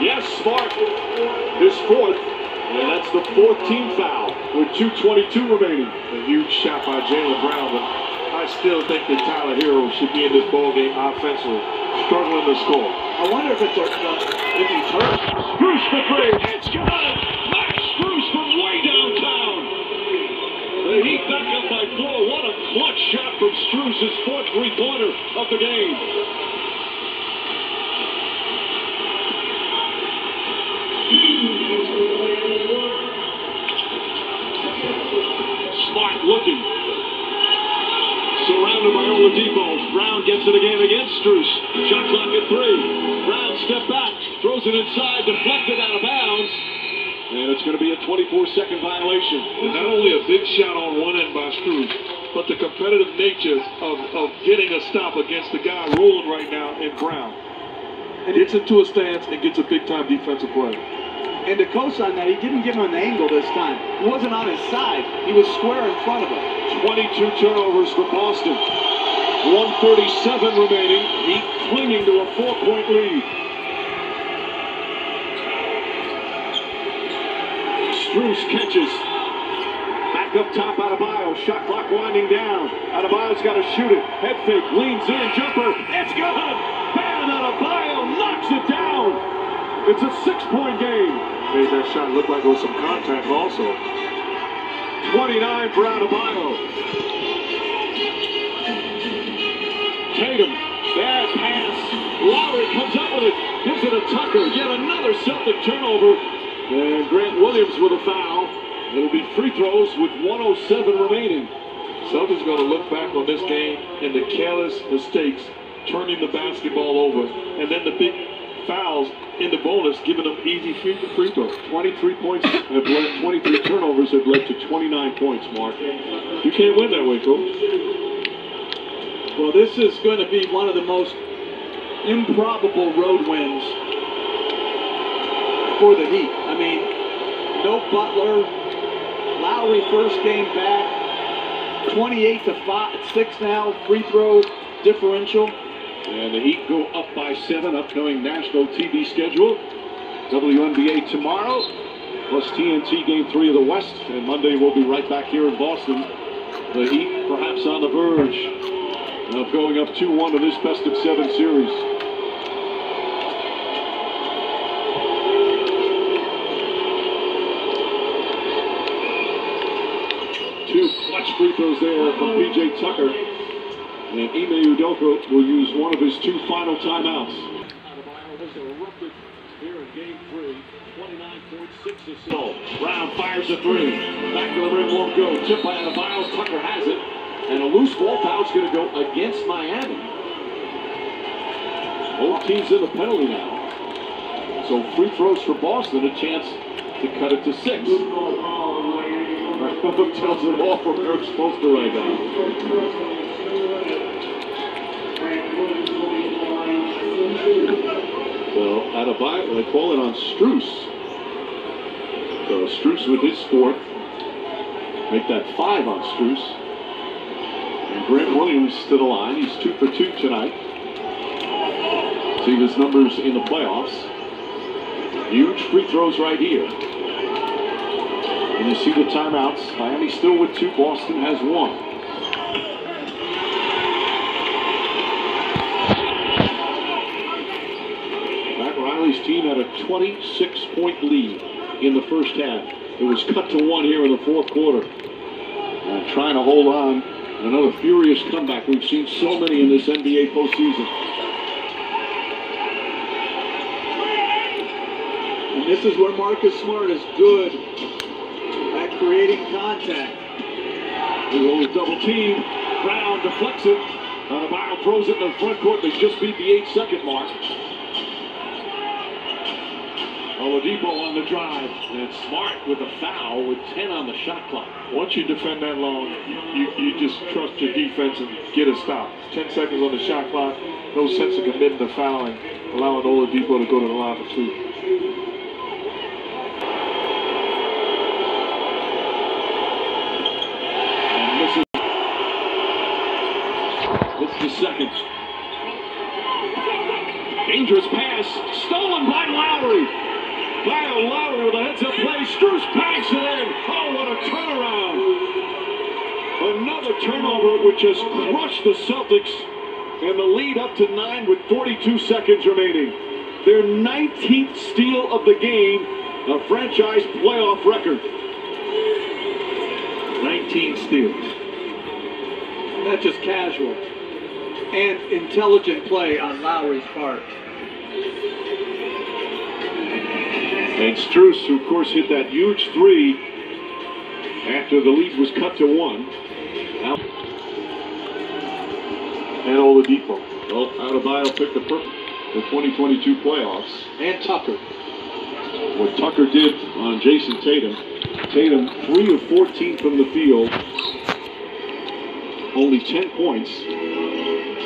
Yes, Smart. His fourth. And that's the 14th foul with 2.22 remaining. A huge shot by Jaylen Brown, but I still think that Tyler Herro should be in this ballgame offensively, struggling to score. I wonder if it's a, uh, if he's hurt. Strus for three. It's good. Max Strus from way downtown. The Heat back up by four. What a clutch shot from Strus, his fourth three-pointer of the game. Surrounded. Brown gets it again against Strus. Shot clock at three. Brown step back. Throws it inside. Deflected out of bounds. And it's going to be a 24-second violation. And not only a big shot on one end by Strus, but the competitive nature of, of getting a stop against the guy rolling right now in Brown. And gets into a stance and gets a big-time defensive play. And to co-sign that, he didn't give him an angle this time. He wasn't on his side. He was square in front of him. 22 turnovers for Boston. 137 remaining. Heat clinging to a four-point lead. Strus catches. Back up top, Adebayo. Shot clock winding down. Adebayo's got to shoot it. Head fake, leans in, jumper. It's good. Bam! Adebayo knocks it down. It's a six-point game. Made that shot look like it was some contact also. 29 for Adebayo. Tatum, bad pass. Lowry comes up with it. Gives it to Tucker. Yet another Celtic turnover. And Grant Williams with a foul. It'll be free throws with 107 remaining. Celtics going to look back on this game and the careless mistakes, turning the basketball over, and then the big fouls in the bonus, giving them easy free, free throws. 23 points have led, 23 turnovers have led to 29 points, Mark. You can't win that way, coach. Well, this is going to be one of the most improbable road wins for the Heat. I mean, no Butler, Lowry first game back, 28 to 5, 6 now, free throw differential. And the Heat go up by seven. Upcoming national TV schedule. WNBA tomorrow, plus TNT Game 3 of the West. And Monday we'll be right back here in Boston. The Heat perhaps on the verge of going up 2-1 to this best of seven series. Two clutch free throws there from PJ Tucker. And Ime Udoka will use one of his two final timeouts. Here in game three, 29.6 assists. Brown fires a three. Back to the rim won't go. Tip by Adebayo. Tucker has it. And a loose ball foul's going to go against Miami. Both teams in the penalty now. So free throws for Boston, a chance to cut it to six. Right, tells it all from Erik Spoelstra right now. Well, Adebayo, they call it on Strus. So Strus with his fourth. Make that five on Strus. And Grant Williams to the line. He's two for two tonight. See his numbers in the playoffs. Huge free throws right here. And you see the timeouts. Miami still with two. Boston has one. Pat Riley's team had a 26-point lead in the first half. It was cut to one here in the fourth quarter. Uh, trying to hold on. Another furious comeback. We've seen so many in this NBA postseason. And this is where Marcus Smart is good at creating contact. The old double team. Brown deflects it. Adebayo throws it in the front court. They just beat the eight-second mark. Oladipo on the drive. And Smart with a foul with 10 on the shot clock. Once you defend that long, you, you just trust your defense and get a stop. 10 seconds on the shot clock. No sense of committing the foul and allowing Oladipo to go to the line for two. And this is it's the second. Dangerous pass, stolen by Lowry. Kyle Up play. Strus banks it in. Oh, what a turnaround. Another turnover which has crushed the Celtics and the lead up to nine with 42 seconds remaining. Their 19th steal of the game, a franchise playoff record. 19 steals. That's just casual. And intelligent play on Lowry's part. And Strus, who of course hit that huge three after the lead was cut to one. Now, And Oladipo. well, Adebayo picked the perfect the 2022 playoffs. And Tucker. What Tucker did on Jayson Tatum. Tatum, 3 of 14 from the field. Only 10 points.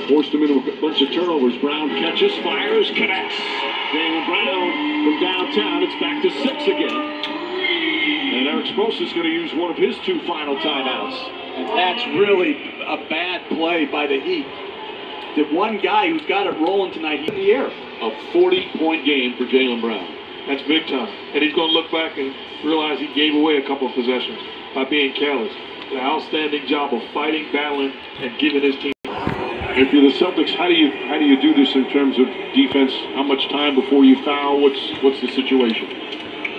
Forced him into a bunch of turnovers. Brown catches, fires, connects. Jaylen Brown from downtown. It's back to six again. And Erik Spoelstra's going to use one of his two final timeouts. And that's really a bad play by the Heat. The one guy who's got it rolling tonight, he's in the air. A 40-point game for Jaylen Brown. That's big time. And he's going to look back and realize he gave away a couple of possessions by being careless. An outstanding job of fighting, battling, and giving his team. If you're the Celtics, how do you how do you do this in terms of defense? How much time before you foul? What's what's the situation?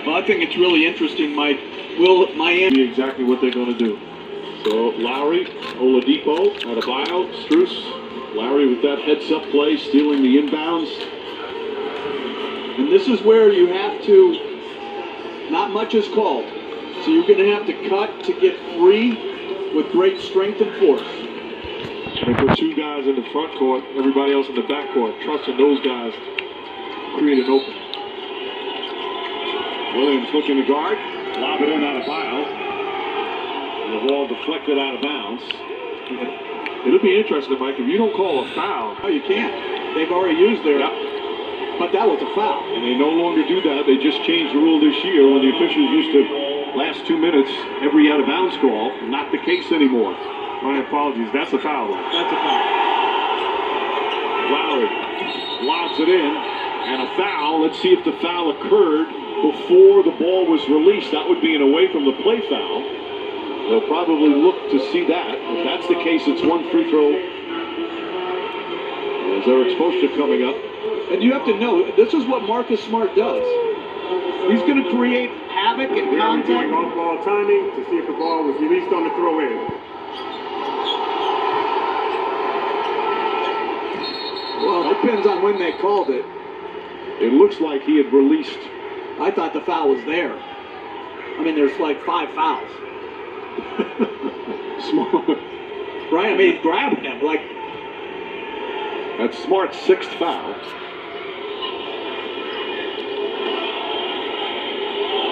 Well, I think it's really interesting, Mike. Will Miami exactly what they're going to do. So Lowry, Oladipo, Adebayo, Strus. Lowry with that heads up play, stealing the inbounds. And this is where you have to, not much is called. So you're going to have to cut to get free with great strength and force. They put two guys in the front court, everybody else in the back court, trusting those guys create an open. Williams looking to guard, lob it in out of bounds. And the ball deflected out of bounds. It'll be interesting, Mike, if you don't call a foul. No, you can't. They've already used their. Yep. But that was a foul. And they no longer do that. They just changed the rule this year when the officials used to last two minutes every out of bounds call. Not the case anymore. My apologies, that's a foul. That's a foul. Lowry lobs it in, and a foul. Let's see if the foul occurred before the ball was released. That would be an away from the play foul. They'll probably look to see that. If that's the case, it's one free throw. As Erik Spoelstra coming up. And you have to know, this is what Marcus Smart does. He's going to create havoc and They are doing contact. off-ball timing to see if the ball was released on the throw-in. Well, it depends on when they called it. It looks like he had released. I thought the foul was there. I mean, there's like five fouls. Smart. Right? I mean, he's grabbing him. Like, That's Smart's sixth foul.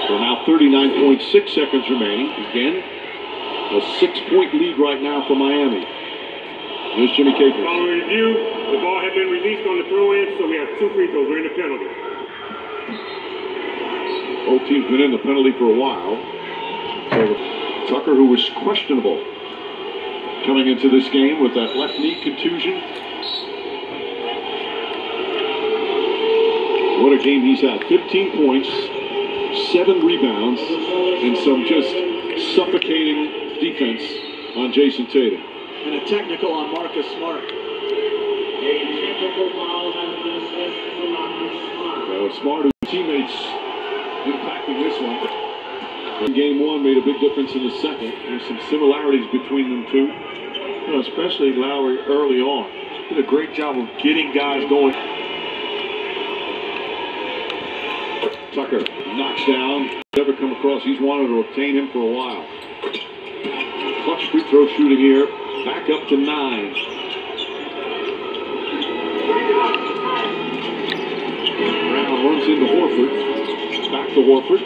So now 39.6 seconds remaining. Again, a six-point lead right now for Miami. Here's Jimmy Capers. Following review, been released on the throw-in, so we have two free throws. We're in the penalty. Both teams been in the penalty for a while. So Tucker, who was questionable coming into this game with that left knee contusion. What a game he's had. 15 points, seven rebounds, and some just suffocating defense on Jayson Tatum. and a technical on Marcus Smart. So smart teammates impacting this one. In game one made a big difference in the second. There's some similarities between them two. You know, especially Lowry early on. Did a great job of getting guys going. Tucker knocks down. Never come across. He's wanted to obtain him for a while. Clutch free throw shooting here. Back up to nine. Into Horford. Back to Horford.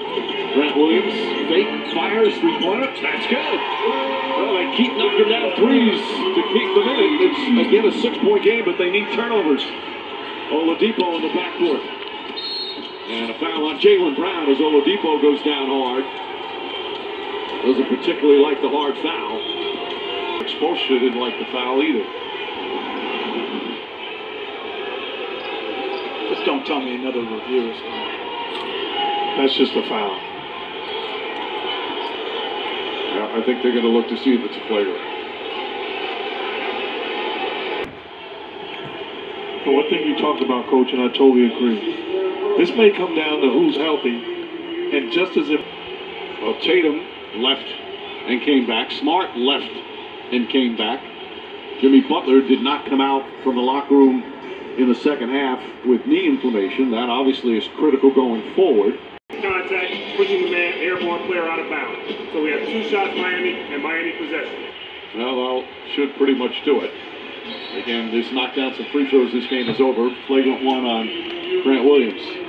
Grant Williams. Fake fires three pointer. That's good. Well, they keep knocking down threes to keep them in it. It's again a six point game, but they need turnovers. Oladipo in the backcourt. And a foul on Jaylen Brown as Oladipo goes down hard. Doesn't particularly like the hard foul. Expulsion didn't like the foul either. Don't tell me another review is coming. That's just a foul. Yeah, I think they're going to look to see if it's a flagrant. The one thing you talked about, coach, and I totally agree. This may come down to who's healthy, and just as if Well, Tatum left and came back. Smart left and came back. Jimmy Butler did not come out from the locker room in the second half with knee inflammation. That obviously is critical going forward. Contact, pushing the man, airborne player out of bounds. So we have two shots Miami and Miami possession. Well, that should pretty much do it. Again, this knocked some free throws. This game is over. Flagrant one on Grant Williams.